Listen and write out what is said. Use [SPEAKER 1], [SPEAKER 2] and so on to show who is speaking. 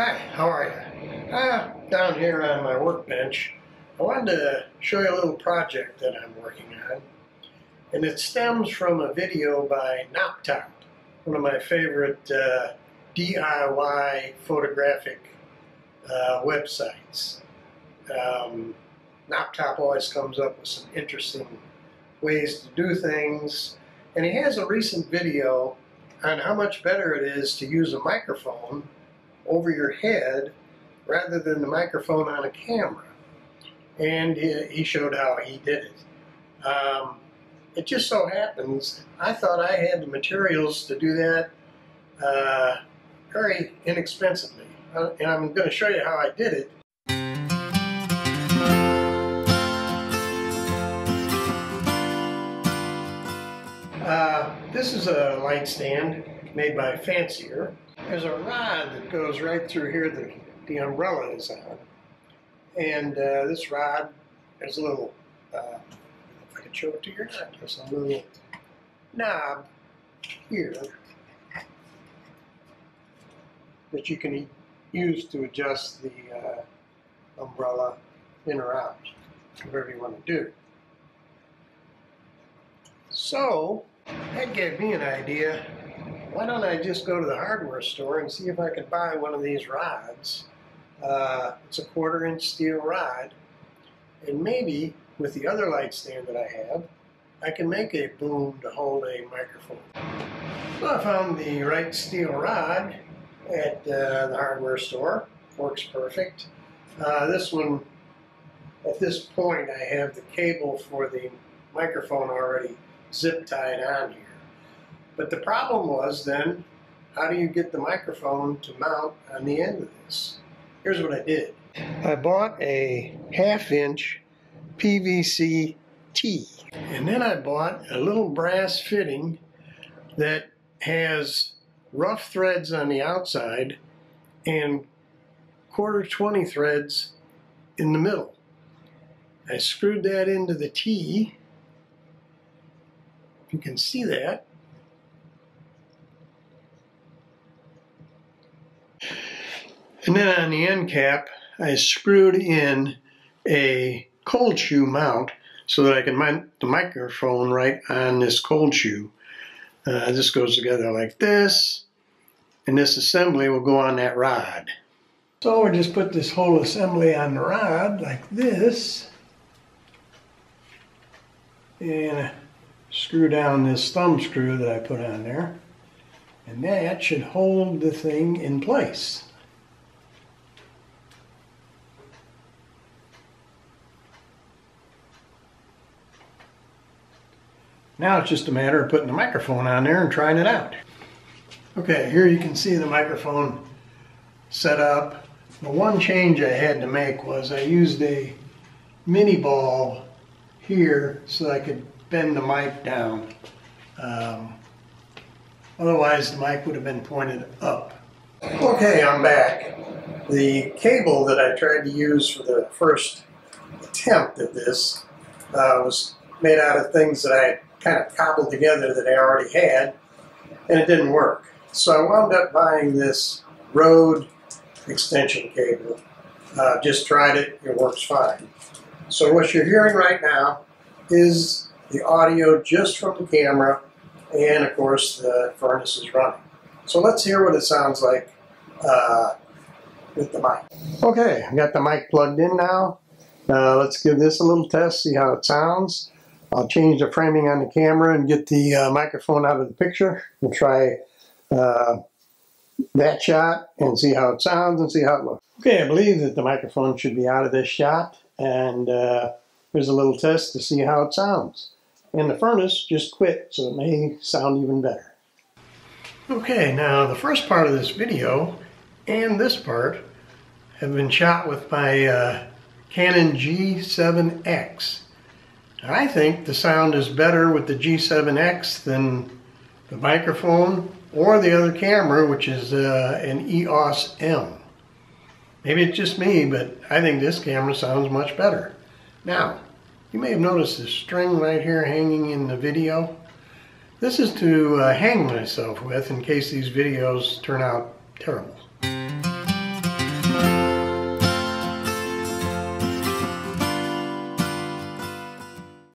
[SPEAKER 1] Hi, how are you? Uh, down here on my workbench, I wanted to show you a little project that I'm working on. And it stems from a video by Knoptop, one of my favorite uh, DIY photographic uh, websites. Um, Knoptop always comes up with some interesting ways to do things. And he has a recent video on how much better it is to use a microphone over your head rather than the microphone on a camera. And he showed how he did it. Um, it just so happens I thought I had the materials to do that uh, very inexpensively. Uh, and I'm going to show you how I did it. Uh, this is a light stand made by Fancier. There's a rod that goes right through here that the umbrella is on. And uh, this rod, there's a little, uh, if I can show it to you, there's a little knob here that you can use to adjust the uh, umbrella in or out, whatever you want to do. So, that gave me an idea why don't I just go to the hardware store and see if I can buy one of these rods. Uh, it's a quarter inch steel rod. And maybe with the other light stand that I have, I can make a boom to hold a microphone. So I found the right steel rod at uh, the hardware store. Works perfect. Uh, this one, at this point, I have the cable for the microphone already zip tied on here. But the problem was then, how do you get the microphone to mount on the end of this? Here's what I did. I bought a half inch PVC T. And then I bought a little brass fitting that has rough threads on the outside and quarter 20 threads in the middle. I screwed that into the T. You can see that. And then on the end cap, I screwed in a cold shoe mount so that I can mount the microphone right on this cold shoe. Uh, this goes together like this, and this assembly will go on that rod. So we just put this whole assembly on the rod like this, and screw down this thumb screw that I put on there, and that should hold the thing in place. Now it's just a matter of putting the microphone on there and trying it out. Okay, here you can see the microphone set up. The one change I had to make was I used a mini ball here so I could bend the mic down. Um, otherwise the mic would have been pointed up. Okay, I'm back. The cable that I tried to use for the first attempt at this uh, was made out of things that I kind of cobbled together that I already had, and it didn't work. So I wound up buying this Rode extension cable. Uh, just tried it, it works fine. So what you're hearing right now is the audio just from the camera, and of course the furnace is running. So let's hear what it sounds like uh, with the mic. Okay, I got the mic plugged in now. Uh, let's give this a little test, see how it sounds. I'll change the framing on the camera and get the uh, microphone out of the picture and try uh, that shot and see how it sounds and see how it looks. Okay, I believe that the microphone should be out of this shot and uh, here's a little test to see how it sounds. And the furnace just quit, so it may sound even better. Okay, now the first part of this video and this part have been shot with my uh, Canon G7X. I think the sound is better with the G7X than the microphone or the other camera, which is uh, an EOS M. Maybe it's just me, but I think this camera sounds much better. Now, you may have noticed this string right here hanging in the video. This is to uh, hang myself with in case these videos turn out terrible.